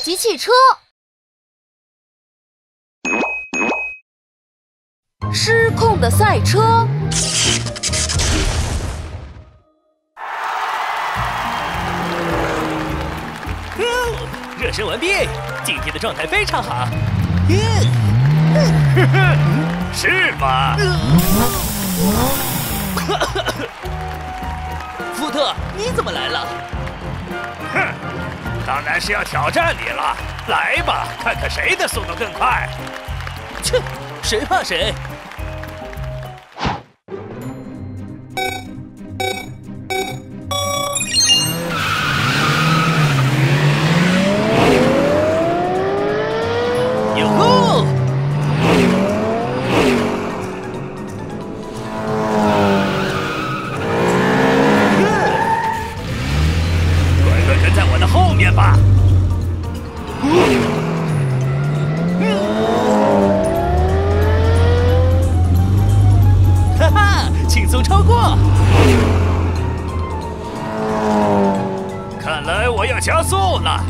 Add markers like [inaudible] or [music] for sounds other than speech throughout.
级汽车，失控的赛车。热身完毕，今天的状态非常好。[laughs] 是吗？[laughs] 福特，你怎么来了？当然是要挑战你了。来吧，看看谁的速度更快。切，谁怕谁？速超过！看来我要加速了！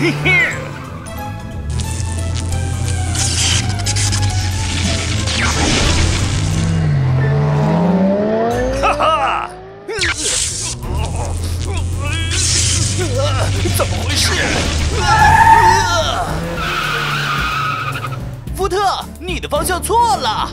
嘿嘿！哈哈！怎么回事？福特，你的方向错了！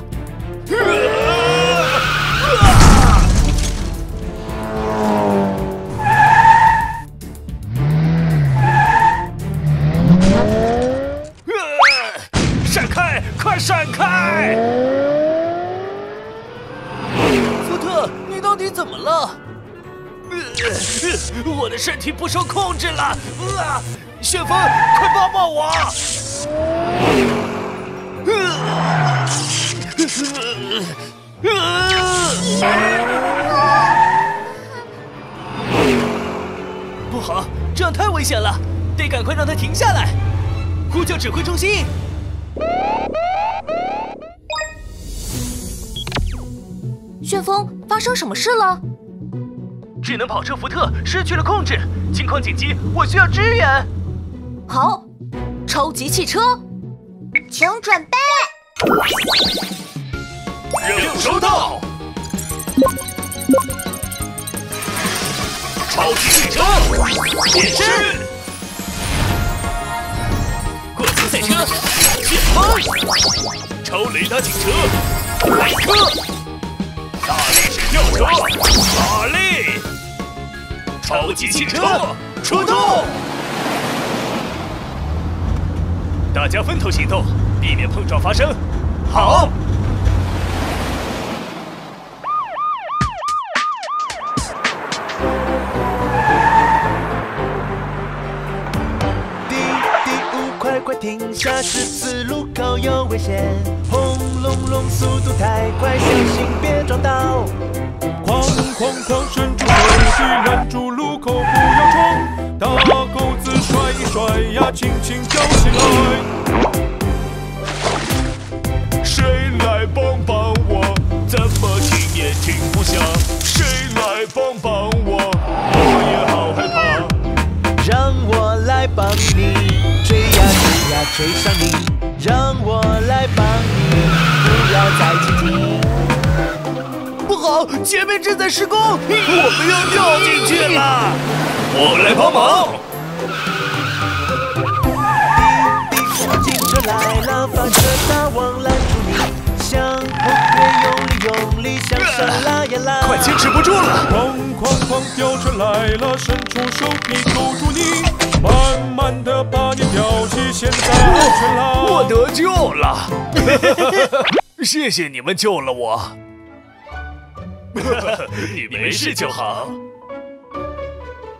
闪开！快闪开！福特，你到底怎么了？我的身体不受控制了！旋风，快帮帮我！[laughs] 不好，这样太危险了，得赶快让它停下来！呼叫指挥中心。旋风，发生什么事了？智能跑车福特失去了控制，情况紧急，我需要支援。好，超级汽车，请准备。任务收到！超级汽车变身，过桥赛车旋风，超雷达警车来客，大力士吊车马力，超级汽车出动！大家分头行动，避免碰撞发生。好。快停下！十字路口有危险！轰隆隆，速度太快，小心别撞到！哐哐哐，伸出手臂拦住路口，不要冲！大钩子甩一甩呀，轻轻飘起来。谁来帮帮我？怎么停也停不下。谁来帮帮我？我也好害怕。让我来帮你。追呀追呀追上你，让我来帮你，不要再停停。不好，前面正在施工，我们要掉进去了。我来帮忙。滴滴，警车来了，发射大网拦住你，向后退，用力用力向上拉呀拉，快坚持不住了。哐哐哐，吊车来了，伸出手臂勾住你，慢慢的把你吊起，现在。我得救了！[laughs] 谢谢你们救了我。[laughs] 你没事就好。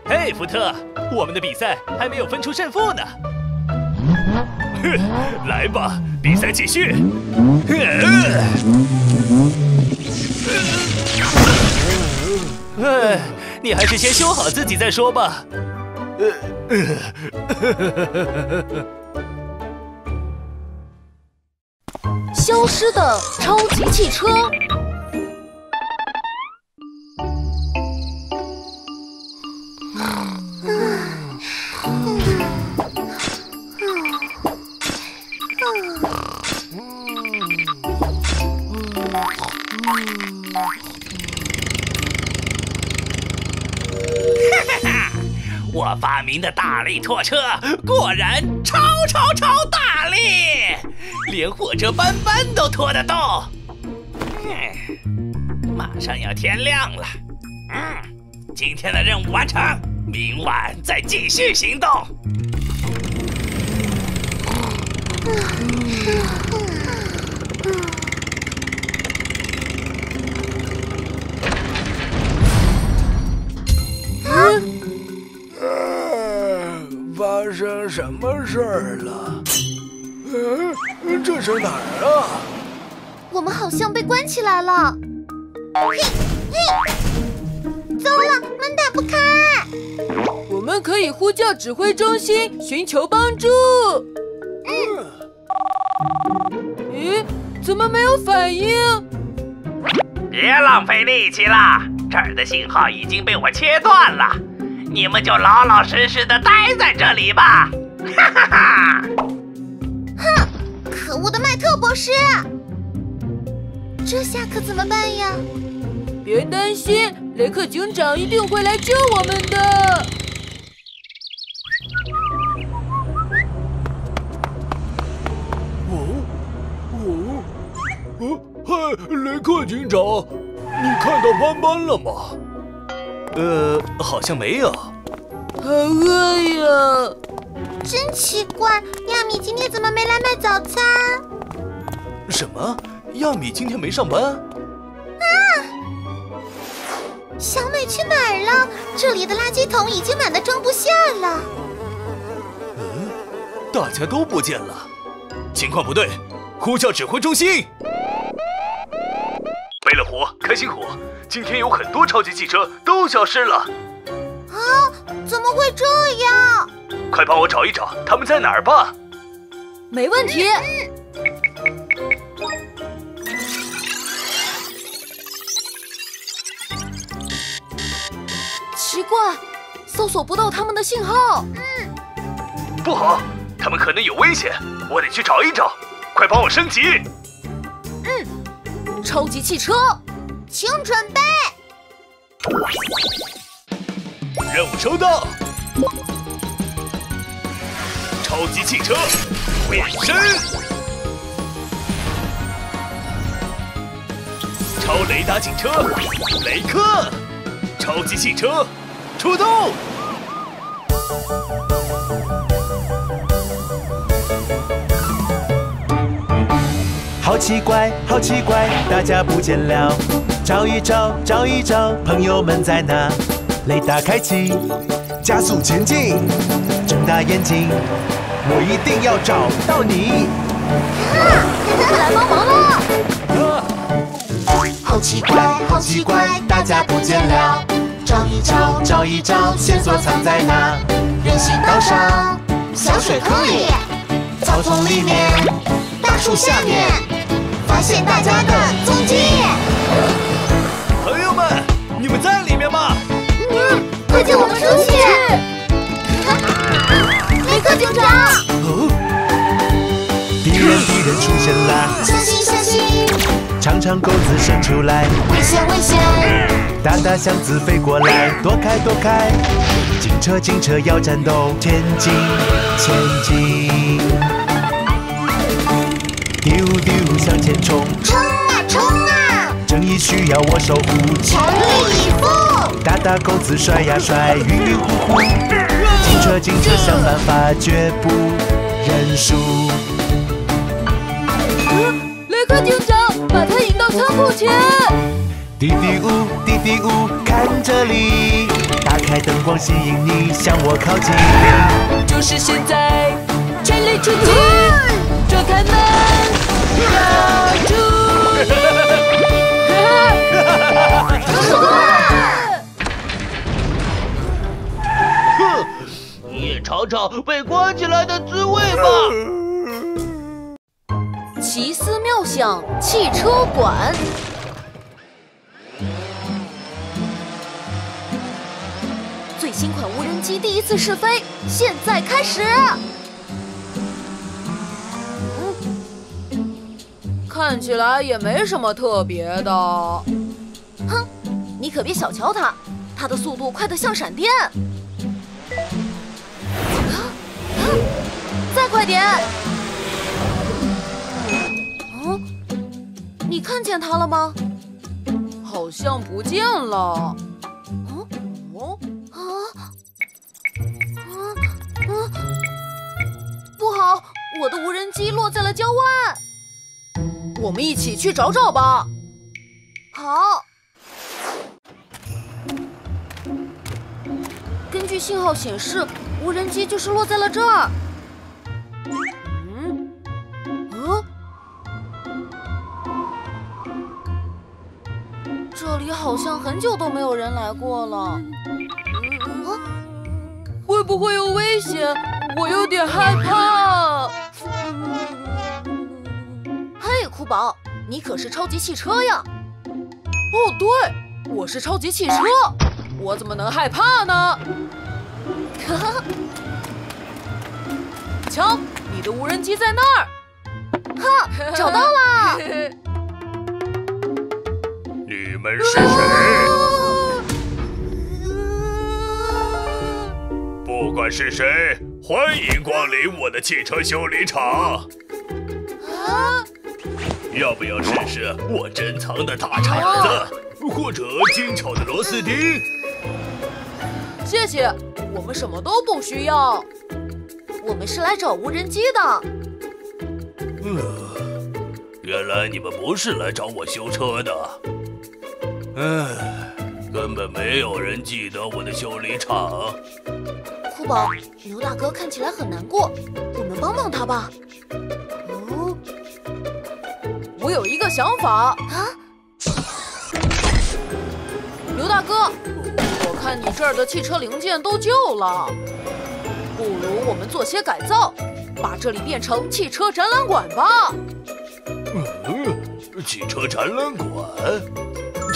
嘿，福特，我们的比赛还没有分出胜负呢。[laughs] 来吧，比赛继续。哎，你还是先修好自己再说吧。[laughs] 消失的超级汽车，我发明的大力拖车果然超超超大力，连火车斑斑都拖得动。嗯，马上要天亮了，嗯，今天的任务完成，明晚再继续行动。发 [sighs] 什么事儿了？嗯，这是哪儿啊？我们好像被关起来了。嘿，嘿，糟了，门打不开。我们可以呼叫指挥中心寻求帮助。嗯，咦，怎么没有反应？别浪费力气了，这儿的信号已经被我切断了。你们就老老实实的待在这里吧！哈哈哈！哼，可恶的麦特博士，这下可怎么办呀？别担心，雷克警长一定会来救我们的。哦，哦，哦，嗨，雷克警长，你看到斑斑了吗？呃，好像没有。好饿呀！真奇怪，亚米今天怎么没来卖早餐？什么？亚米今天没上班？啊！小美去哪儿了？这里的垃圾桶已经满的装不下了。嗯，大家都不见了，情况不对，呼叫指挥中心。贝乐虎，开心虎。今天有很多超级汽车都消失了，啊！怎么会这样？快帮我找一找他们在哪儿吧。没问题。奇怪，搜索不到他们的信号。嗯，不好，他们可能有危险，我得去找一找。快帮我升级。嗯，超级汽车。请准备。任务收到。超级汽车变身。超雷达警车雷克。超级汽车出动。好奇怪，好奇怪，大家不见了。找一找，找一找，朋友们在哪？雷达开启，加速前进，睁大眼睛，我一定要找到你。来帮忙了！好奇怪，好奇怪，大家不见了。找一找，找一找，线索藏在哪？人行道上，小水坑里，草丛里面，大树下面，发现大家的踪迹。朋友们，你们在里面吗？嗯，快救我们出去！警长！哦，敌人敌人出现啦！小心小心！长长钩子伸出来，危险危险！大大箱子飞过来，躲开躲开！警车警车要战斗，前进前进！丢丢向前冲！冲啊冲啊！正义需要我守护，全力以赴！大大钩子甩呀甩，晕晕乎乎。警车警车想办法，绝不认输。雷克警长，把他引到仓库前。滴滴呜，滴滴呜，看这里，打开灯光吸引你向我靠近。就是现在，全力出击，撞开门，要出哼，你也尝尝被关起来的滋味吧。奇思妙想汽车馆。最新款无人机第一次试飞，现在开始。看起来也没什么特别的。哼，你可别小瞧它，它的速度快得像闪电。再快点！嗯，你看见它了吗？好像不见了。嗯哦啊啊啊！不好，我的无人机落在了郊外。我们一起去找找吧。好。根据信号显示，无人机就是落在了这儿。好像很久都没有人来过了。会不会有危险？我有点害怕。嘿，酷宝，你可是超级汽车呀！哦，对，我是超级汽车，我怎么能害怕呢？哈哈。瞧，你的无人机在那儿。哈，找到了。[laughs] 你们是谁？不管是谁，欢迎光临我的汽车修理厂。啊！要不要试试我珍藏的大铲子，或者精巧的螺丝钉？谢谢，我们什么都不需要。我们是来找无人机的。呃，原来你们不是来找我修车的。唉，根本没有人记得我的修理厂。酷宝，牛大哥看起来很难过，我们帮帮他吧。哦，我有一个想法啊！牛大哥，我看你这儿的汽车零件都旧了，不如我们做些改造，把这里变成汽车展览馆吧。嗯，汽车展览馆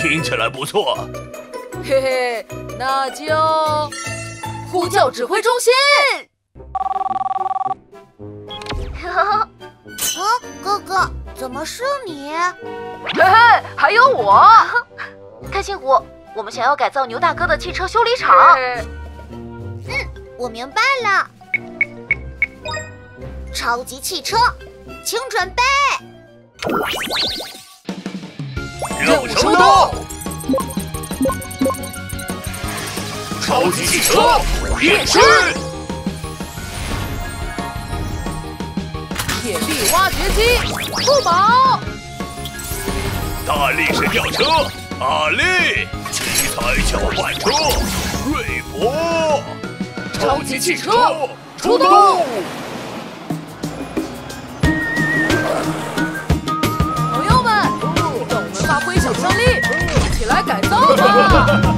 听起来不错。嘿嘿，那就呼叫指挥中心。[laughs] 啊，哥哥，怎么是你？嘿嘿，还有我。开心虎，我们想要改造牛大哥的汽车修理厂。嗯，我明白了。超级汽车，请准备。超级汽车变身。铁臂挖掘机，酷宝。大力神吊车，阿力。七彩搅拌车，瑞博。超级汽车出动。朋友们，让我们发挥想象力，一起来改造吧！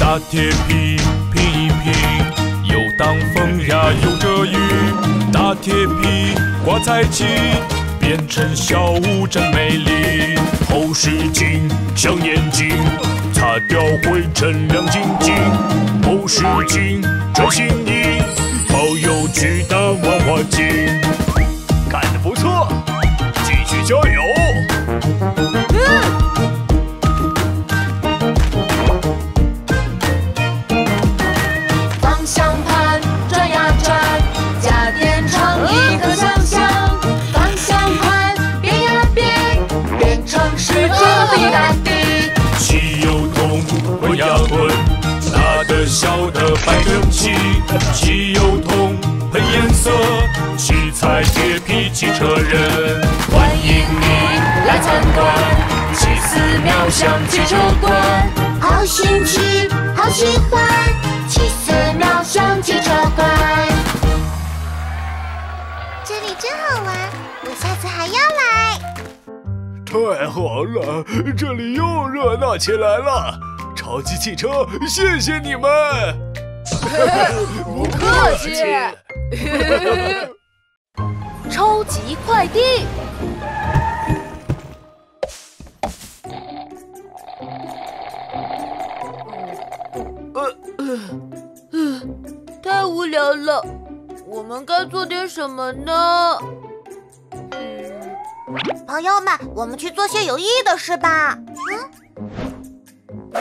大铁皮拼一拼，又挡风呀又遮雨，大铁皮挂在起。变成小屋真美丽，后视镜像眼睛，擦掉灰尘亮晶晶。后视镜真新颖，好有趣的万花镜。小的摆整齐。汽油桶喷颜色，七彩铁皮汽车人，欢迎你来参观。奇思妙想汽车馆，好新奇，好喜欢。奇思妙想汽车馆，这里真好玩，我下次还要来。太好了，这里又热闹起来了！超级汽车，谢谢你们！[laughs] 不客气。[laughs] 超级快递。太无聊了，我们该做点什么呢？朋友们，我们去做些有意义的事吧。嗯，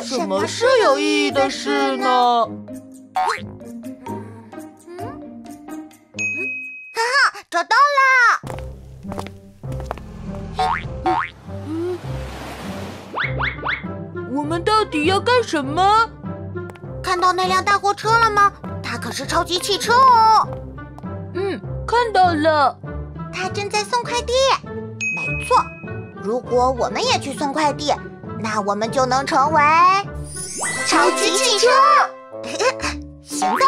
什么是有意义的事呢？哈哈，找到了！嗯，我们到底要干什么？看到那辆大货车了吗？它可是超级汽车哦。嗯，看到了。它正在送快递。没错，如果我们也去送快递，那我们就能成为超级汽车。[laughs] 行动！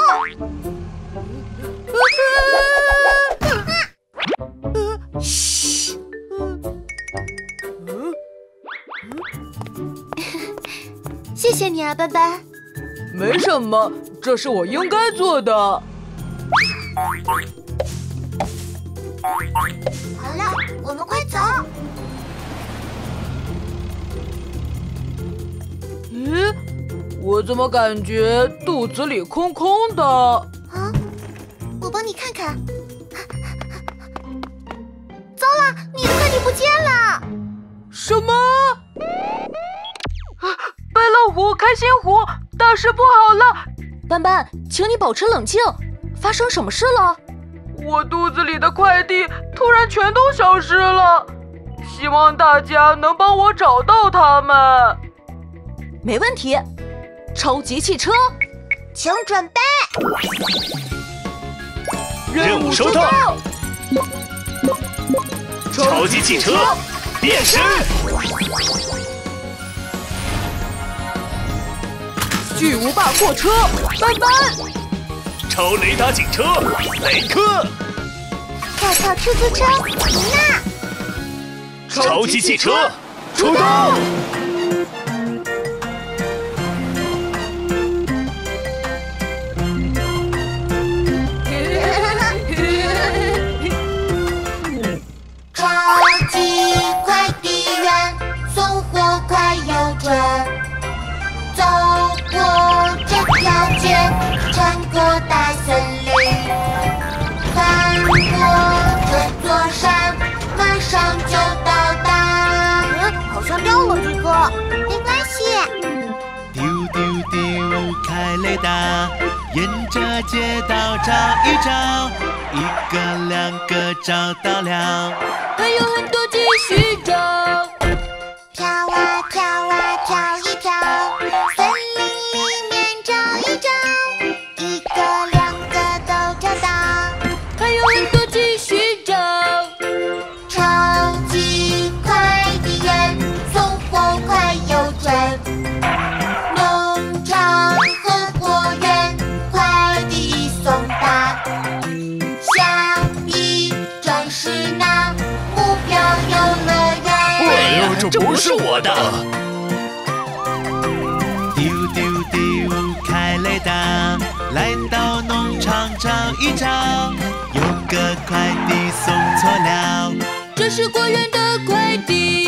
嘘。[laughs] 谢谢你啊，斑斑。没什么，这是我应该做的。好了，我们快走。咦，我怎么感觉肚子里空空的？啊，我帮你看看。糟了，你的快递不见了！什么？白老虎、开心虎，大事不好了！斑斑，请你保持冷静，发生什么事了？我肚子里的快递突然全都消失了，希望大家能帮我找到它们。没问题，超级汽车，请准备。任务收到。超级汽车变身。巨无霸货车斑斑。超雷达警车雷克，跳跳出租车妮娜，超级汽车出动！递员送货快又准，走过这条街。穿过大森林，翻过这座山，马上就到达。嗯，好像掉了一个，没关系。丢丢丢，开雷达，沿着街道找一找，一个两个找到了，还有很多继续找。不是我的。丢丢丢，开雷达，来到农场找一找，有个快递送错了。这是果园的快递。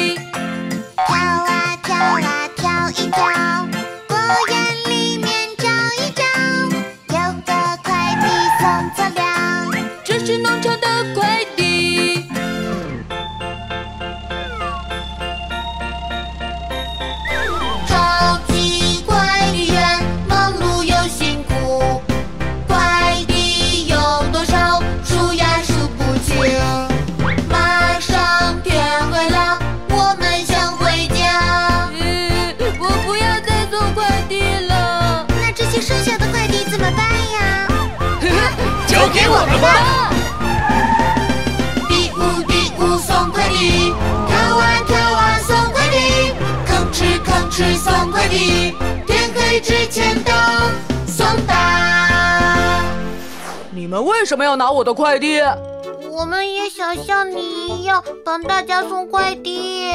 拿我的快递？我们也想像你一样帮大家送快递。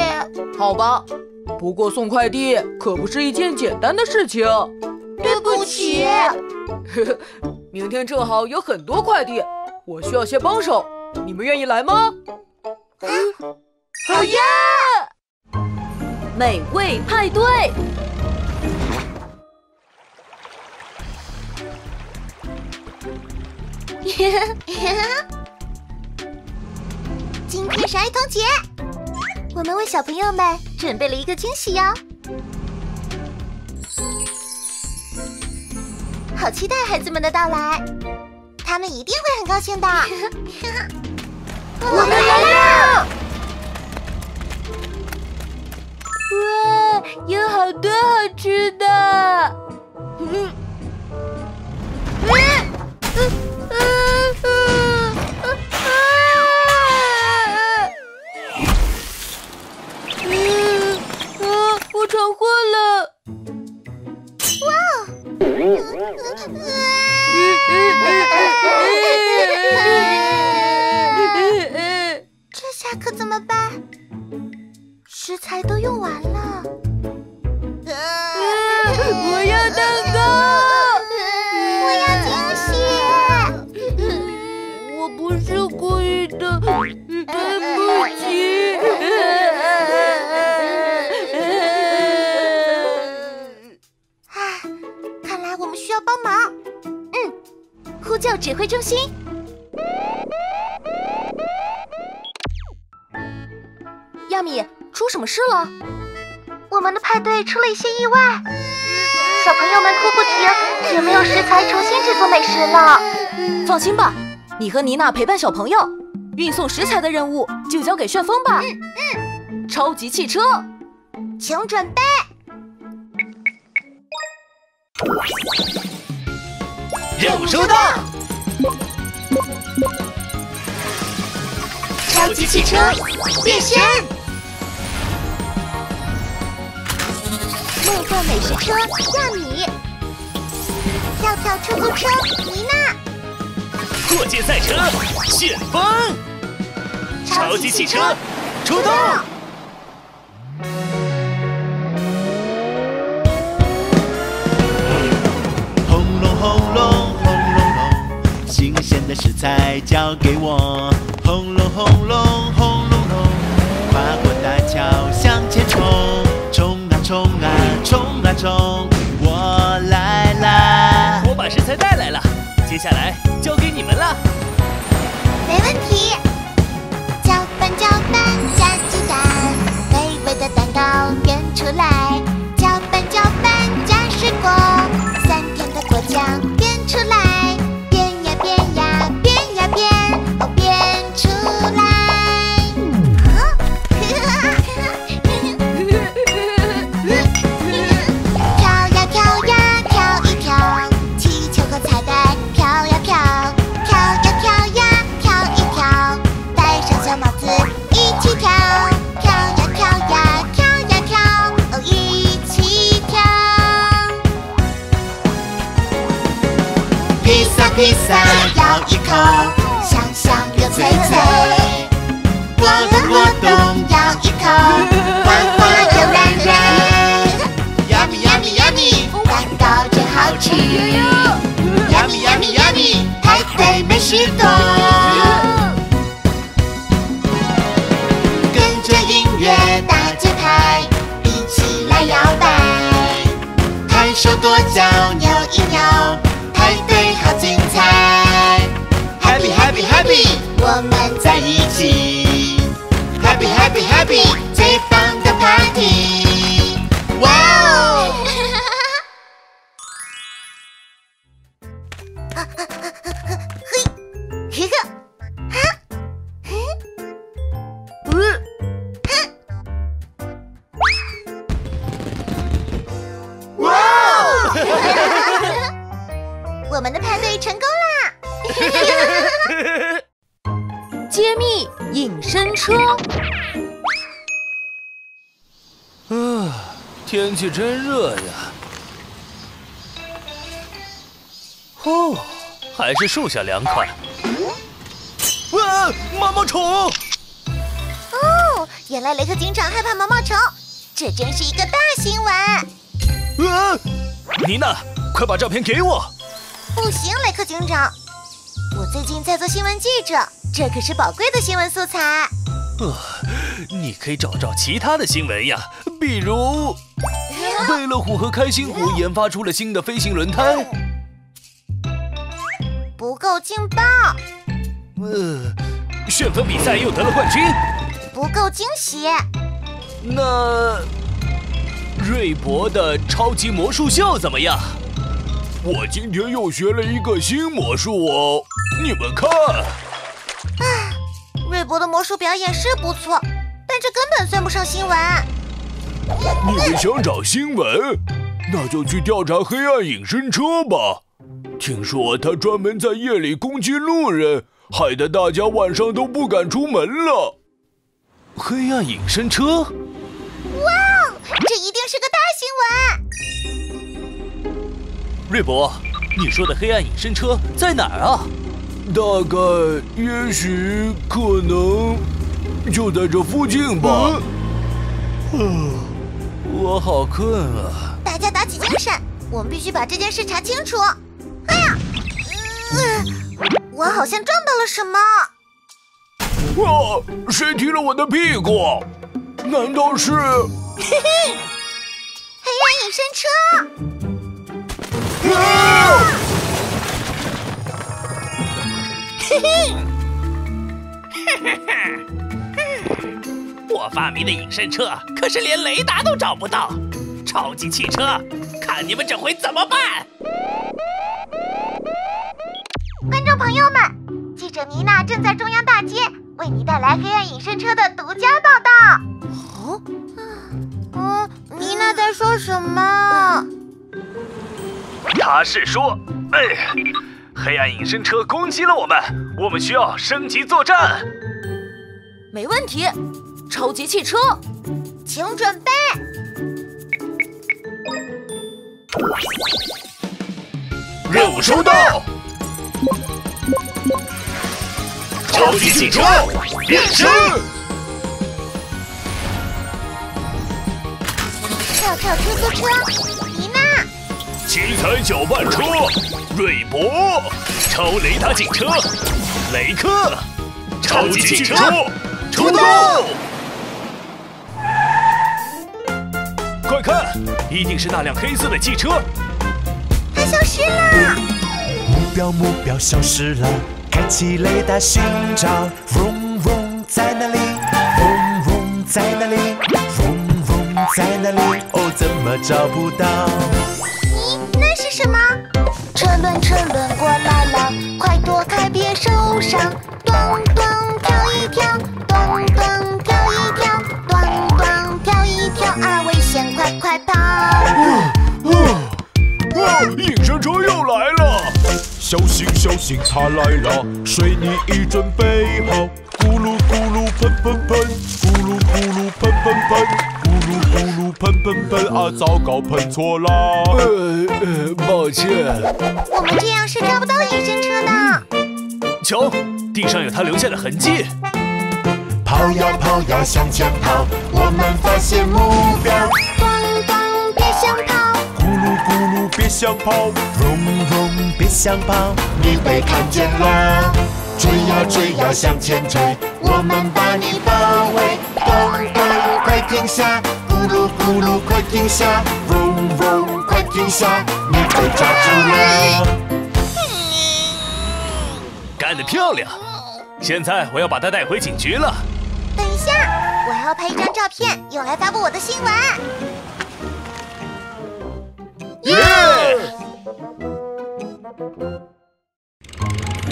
好吧，不过送快递可不是一件简单的事情。对不起。[laughs] 明天正好有很多快递，我需要些帮手，你们愿意来吗？好呀！美味派对，[laughs] 今天是儿童节，我们为小朋友们准备了一个惊喜哟。好期待孩子们的到来，他们一定会很高兴的。[laughs] 我们来了！哇，有好多好吃的！嗯，这下可怎么办？食材都用完了。心。亚米，出什么事了？我们的派对出了一些意外，小朋友们哭不停，也没有食材重新制作美食了。放心吧，你和妮娜陪伴小朋友，运送食材的任务就交给旋风吧。嗯嗯，超级汽车，请准备。任务收到！级汽车变身，梦幻美食车亚米，跳跳出租车妮娜，过界赛车旋风，超级汽车出动！轰隆轰隆轰隆隆，新鲜的食材交给我。冲啊冲，我来啦！我把食材带来了，接下来交给你们了。没问题。搅拌搅拌加鸡蛋，美味的蛋糕变出来。冻咬一口，滑滑又软软。Yummy yummy yummy，蛋糕真好吃。Yummy yummy yummy，派对美食多。Take. Day 天气真热呀！哦，还是树下凉快。哇，毛毛虫！哦，原来雷克警长害怕毛毛虫，这真是一个大新闻。啊，妮娜，快把照片给我！不行，雷克警长，我最近在做新闻记者，这可是宝贵的新闻素材。呃，你可以找找其他的新闻呀，比如，[laughs] 贝乐虎和开心虎研发出了新的飞行轮胎。不够劲爆，呃，旋风比赛又得了冠军，不够惊喜。那瑞博的超级魔术秀怎么样？我今天又学了一个新魔术哦，你们看。啊瑞博的魔术表演是不错，但这根本算不上新闻。你们想找新闻，那就去调查黑暗隐身车吧。听说他专门在夜里攻击路人，害得大家晚上都不敢出门了。黑暗隐身车？哇，这一定是个大新闻！瑞博，你说的黑暗隐身车在哪儿啊？大概、也许、可能，就在这附近吧。嗯，我好困啊！大家打起精神，我们必须把这件事查清楚。哎呀，嗯，我好像撞到了什么。啊！谁踢了我的屁股？难道是？嘿嘿，黑暗隐身车！啊！嘿嘿，嘿嘿嘿，我发明的隐身车可是连雷达都找不到，超级汽车，看你们这回怎么办！观众朋友们，记者妮娜正在中央大街为你带来黑暗隐身车的独家报道。哦，嗯，妮娜在说什么？他是说，哎。黑暗隐身车攻击了我们，我们需要升级作战。没问题，超级汽车，请准备。任务收到。超级汽车变身。跳跳出租车，妮娜。七彩搅拌车。瑞博，超雷达警车，雷克，超级汽车出动！快看，一定是那辆黑色的汽车，它消失了。目标目标消失了，开启雷达寻找。嗡嗡在哪里？嗡嗡在哪里？嗡嗡在哪里？哦，怎么找不到？咦，那是什么？车轮车轮过来了，快躲开别受伤！咚咚跳一跳，咚咚车又来了，小心小心，它来了！水泥已准备好，咕噜咕噜喷喷喷，咕噜咕噜喷喷喷。咕噜咕噜喷喷喷啊！糟糕，喷错啦。呃呃，抱歉。我们这样是抓不到隐身车的。瞧，地上有他留下的痕迹。跑呀跑呀向前跑，我们发现目标。想跑。嗡嗡，别想跑。你被看见了。追呀追呀向前追，我们把你包围。咚咚，快停下！咕噜咕噜，快停下！嗡嗡，快停下！你被抓住了。干得漂亮！现在我要把它带回警局了。等一下，我还要拍一张照片，用来发布我的新闻。耶！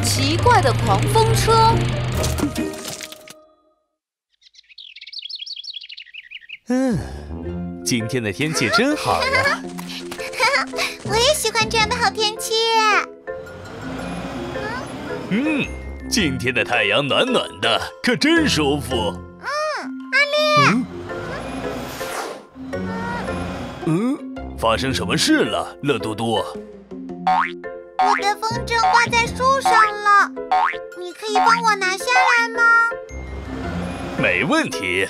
奇怪的狂风车。嗯，今天的天气真好呀！[laughs] 我也喜欢这样的好天气。嗯，今天的太阳暖暖的，可真舒服。嗯，阿丽。嗯，发生什么事了，乐嘟嘟？我的风筝挂在树上了，你可以帮我拿下来吗？没问题。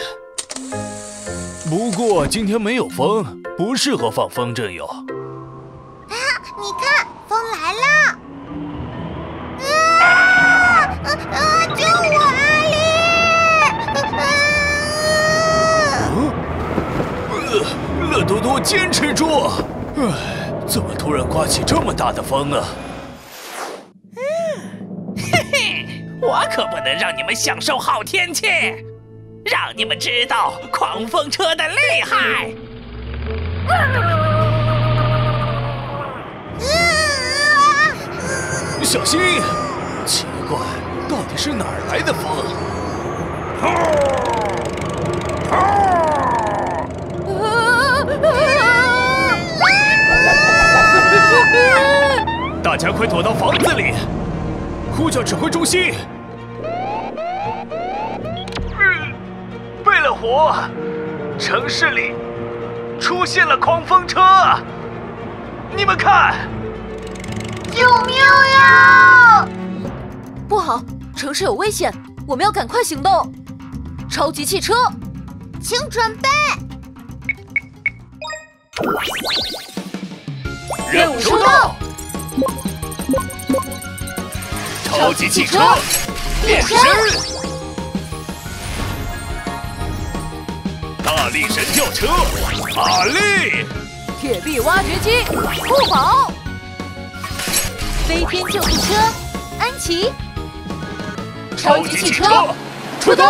不过今天没有风，不适合放风筝哟。啊，你看，风来了！啊啊啊！救我，阿乐多多，坚持住！唉，怎么突然刮起这么大的风啊？嗯，我可不能让你们享受好天气，让你们知道狂风车的厉害。小心！奇怪，到底是哪儿来的风？[laughs] 大家快躲到房子里！呼叫指挥中心！贝勒虎，城市里出现了狂风车，你们看！救命呀！不好，城市有危险，我们要赶快行动！超级汽车，请准备。任务收到。超级汽车变身，大力神轿车马力，铁臂挖掘机酷宝，飞天救护车安琪，超级汽车出动。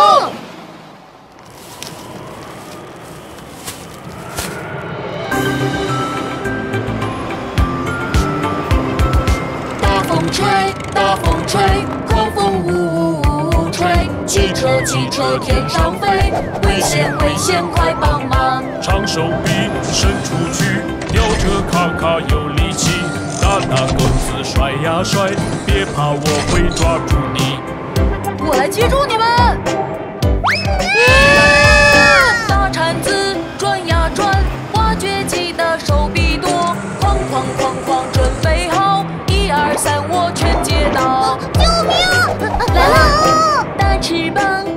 吹，大风吹，狂风呜呜呜呜吹，汽车汽车天上飞，危险危险快帮忙！长手臂伸出去，吊车咔咔有力气，大大个子甩呀甩，别怕我会抓住你，我来接住你们！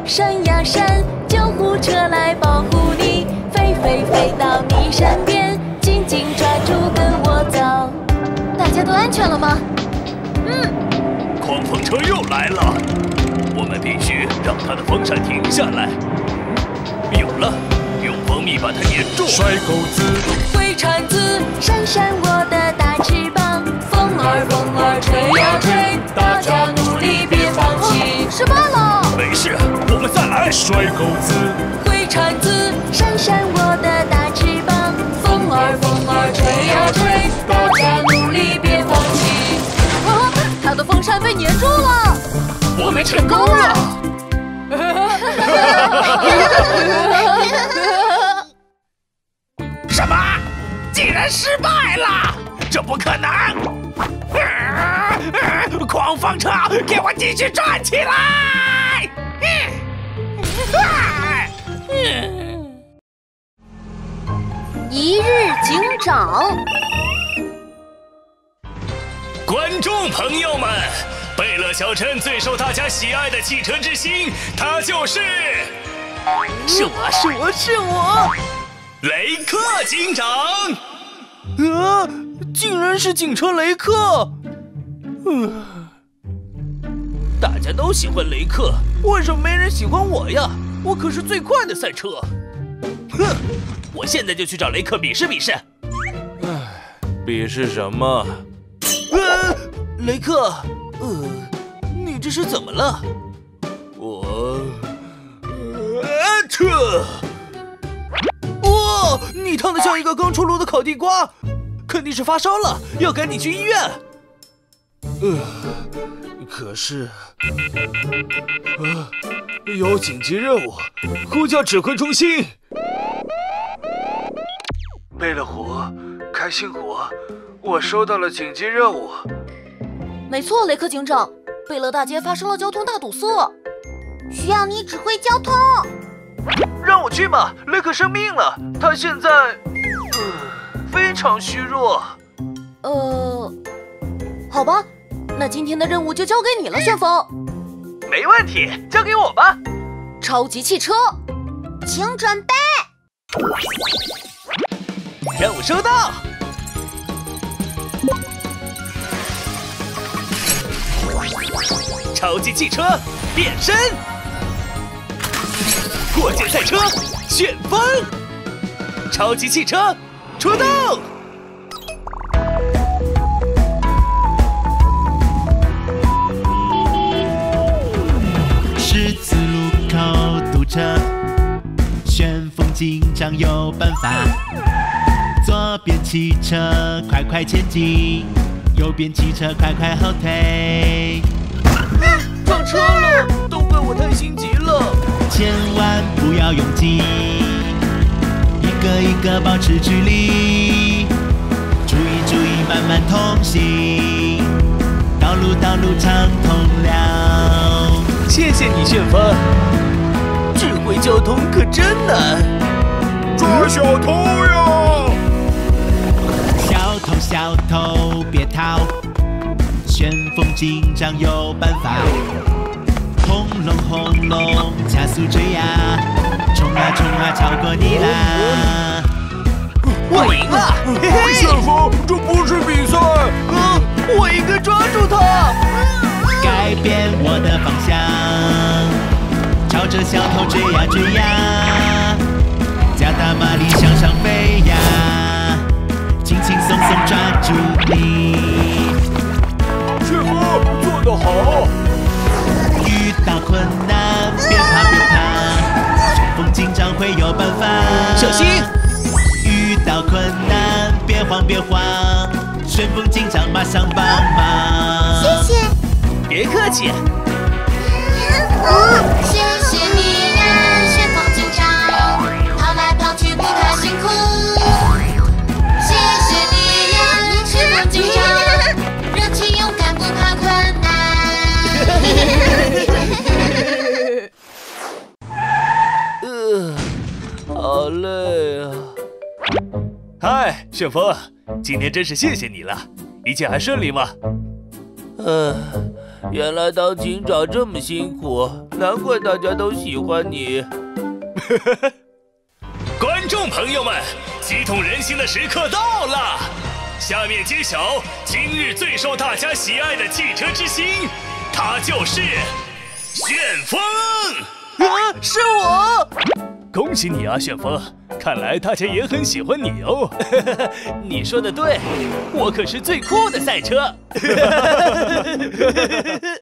翅膀扇呀山，救护车来保护你，飞飞飞到你身边，紧紧抓住跟我走。大家都安全了吗？嗯。狂风车又来了，我们必须让它的风扇停下来。有了，用蜂蜜把它粘住。甩钩子，挥铲子，扇扇我的大翅膀，风儿风儿吹呀吹，大家努力别放弃。失败了。没事，我们再来。甩钩子，挥铲子，扇扇我的大翅膀，风儿风儿吹呀吹，大家努力别放弃。啊，它的风扇被粘住了，我们成功了。[laughs] 什么？竟然失败了？这不可能！狂风车，给我继续转起来！一日警长，观众朋友们，贝勒小镇最受大家喜爱的汽车之星，它就是是我是我是我，雷克警长。啊！竟然是警车雷克！嗯，大家都喜欢雷克，为什么没人喜欢我呀？我可是最快的赛车！哼，我现在就去找雷克比试比试。唉，比试什么？呃，雷克，呃，你这是怎么了？我，呃，这，哇，你烫的像一个刚出炉的烤地瓜，肯定是发烧了，要赶紧去医院。呃，可是，啊，有紧急任务，呼叫指挥中心。贝勒虎，开心虎，我收到了紧急任务。没错，雷克警长，贝勒大街发生了交通大堵塞，需要你指挥交通。让我去吧，雷克生病了，他现在，呃，非常虚弱。呃，好吧，那今天的任务就交给你了，旋风。没问题，交给我吧。超级汽车，请准备。任务收到。超级汽车变身，过界赛车旋风，超级汽车出动。长有办法。左边汽车快快前进，右边汽车快快后退。撞车了，都怪我太心急了。千万不要拥挤，一个一个保持距离。注意注意，慢慢通行，道路道路畅通了。谢谢你，旋风。指挥交通可真难。抓小偷呀！小偷小偷别逃，旋风警长有办法。轰隆轰隆，加速追呀！冲啊冲啊，超过你啦！我赢了，嘿嘿！旋风，这不是比赛，嗯，我应该抓住他。改变我的方向，朝着小偷追呀追呀，加大马力向上飞呀，轻轻松松抓住你。旋风做得好。遇到困难别怕别怕，旋风警长会有办法。小心！遇到困难别慌别慌，旋风警长马上帮忙。谢谢。别客气。谢谢你呃，[laughs] 好累啊！嗨，旋风，今天真是谢谢你了，一切还顺利吗？呃，原来当警长这么辛苦，难怪大家都喜欢你。[laughs] 观众朋友们，激动人心的时刻到了，下面揭晓今日最受大家喜爱的汽车之星，它就是旋风。啊，是我！恭喜你啊，旋风！看来大家也很喜欢你哦。[laughs] 你说的对，我可是最酷的赛车。[laughs]